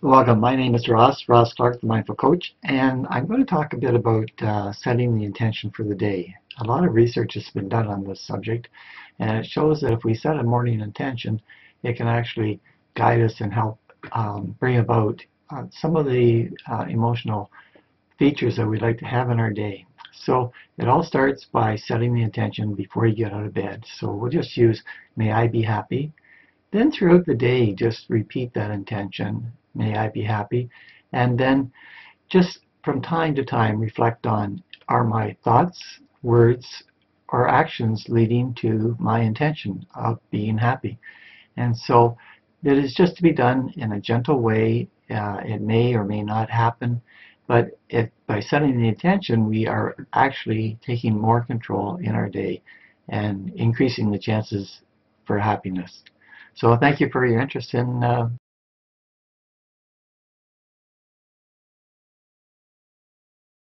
Welcome. My name is Ross, Ross Clark, the Mindful Coach, and I'm going to talk a bit about uh, setting the intention for the day. A lot of research has been done on this subject, and it shows that if we set a morning intention, it can actually guide us and help um, bring about uh, some of the uh, emotional features that we'd like to have in our day. So it all starts by setting the intention before you get out of bed. So we'll just use, may I be happy. Then throughout the day, just repeat that intention, may I be happy. And then just from time to time reflect on, are my thoughts, words, or actions leading to my intention of being happy? And so it is just to be done in a gentle way. Uh, it may or may not happen. But if by setting the intention, we are actually taking more control in our day and increasing the chances for happiness. So thank you for your interest in uh,